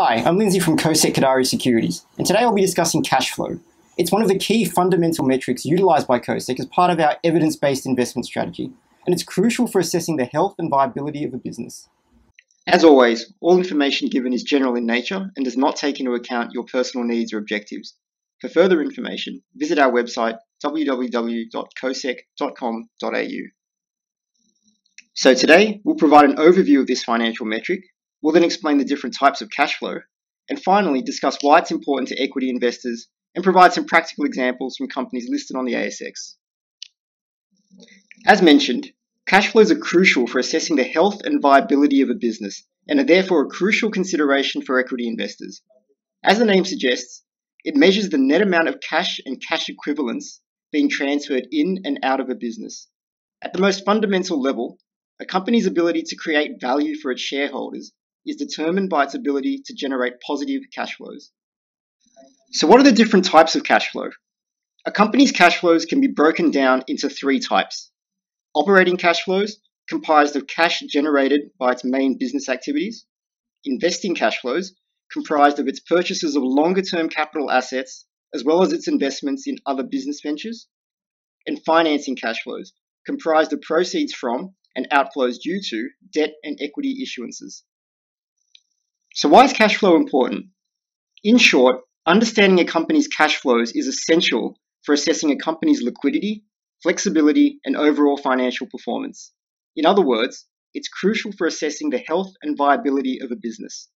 Hi, I'm Lindsay from KOSEC Kodari Securities, and today I'll be discussing cash flow. It's one of the key fundamental metrics utilized by KOSEC as part of our evidence-based investment strategy, and it's crucial for assessing the health and viability of a business. As always, all information given is general in nature and does not take into account your personal needs or objectives. For further information, visit our website www.kosec.com.au. So today, we'll provide an overview of this financial metric We'll then explain the different types of cash flow, and finally discuss why it's important to equity investors and provide some practical examples from companies listed on the ASX. As mentioned, cash flows are crucial for assessing the health and viability of a business and are therefore a crucial consideration for equity investors. As the name suggests, it measures the net amount of cash and cash equivalents being transferred in and out of a business. At the most fundamental level, a company's ability to create value for its shareholders is determined by its ability to generate positive cash flows. So, what are the different types of cash flow? A company's cash flows can be broken down into three types operating cash flows, comprised of cash generated by its main business activities, investing cash flows, comprised of its purchases of longer term capital assets, as well as its investments in other business ventures, and financing cash flows, comprised of proceeds from and outflows due to debt and equity issuances. So, why is cash flow important? In short, understanding a company's cash flows is essential for assessing a company's liquidity, flexibility, and overall financial performance. In other words, it's crucial for assessing the health and viability of a business.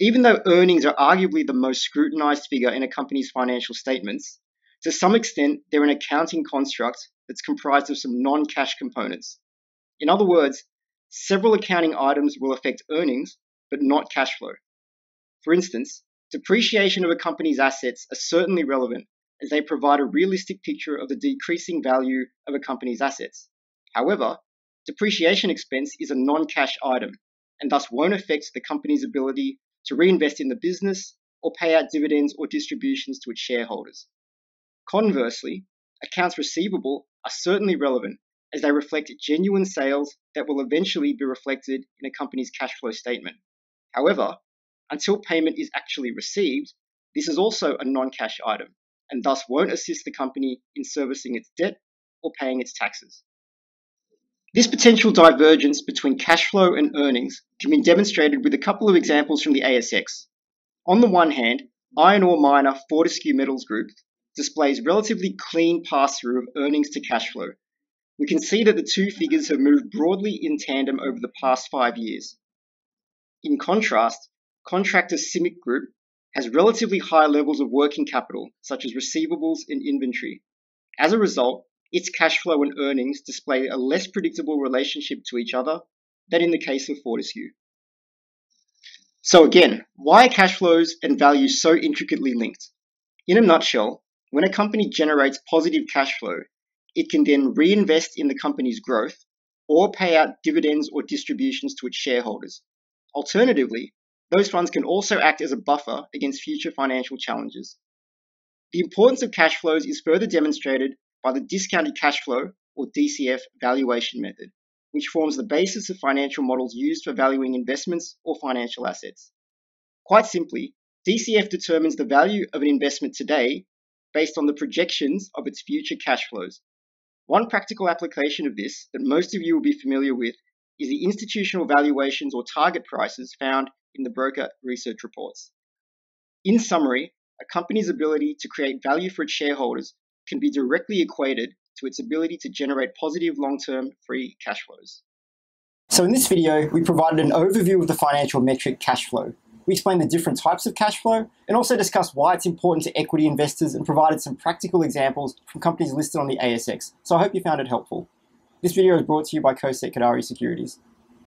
Even though earnings are arguably the most scrutinized figure in a company's financial statements, to some extent they're an accounting construct that's comprised of some non cash components. In other words, several accounting items will affect earnings, but not cash flow. For instance, depreciation of a company's assets are certainly relevant as they provide a realistic picture of the decreasing value of a company's assets. However, depreciation expense is a non cash item and thus won't affect the company's ability to reinvest in the business or pay out dividends or distributions to its shareholders. Conversely, accounts receivable are certainly relevant as they reflect genuine sales that will eventually be reflected in a company's cash flow statement. However, until payment is actually received, this is also a non cash item and thus won't assist the company in servicing its debt or paying its taxes. This potential divergence between cash flow and earnings can be demonstrated with a couple of examples from the ASX. On the one hand, iron ore miner Fortescue Metals Group displays relatively clean pass through of earnings to cash flow. We can see that the two figures have moved broadly in tandem over the past five years. In contrast, contractor CIMIC Group has relatively high levels of working capital, such as receivables and inventory. As a result, its cash flow and earnings display a less predictable relationship to each other than in the case of Fortescue. So again, why are cash flows and values so intricately linked? In a nutshell, when a company generates positive cash flow, it can then reinvest in the company's growth or pay out dividends or distributions to its shareholders. Alternatively, those funds can also act as a buffer against future financial challenges. The importance of cash flows is further demonstrated by the discounted cash flow, or DCF, valuation method, which forms the basis of financial models used for valuing investments or financial assets. Quite simply, DCF determines the value of an investment today based on the projections of its future cash flows. One practical application of this that most of you will be familiar with is the institutional valuations or target prices found in the broker research reports. In summary, a company's ability to create value for its shareholders can be directly equated to its ability to generate positive long term free cash flows. So, in this video, we provided an overview of the financial metric cash flow. We explained the different types of cash flow and also discussed why it's important to equity investors and provided some practical examples from companies listed on the ASX. So, I hope you found it helpful. This video is brought to you by KOSEC Kodari Securities.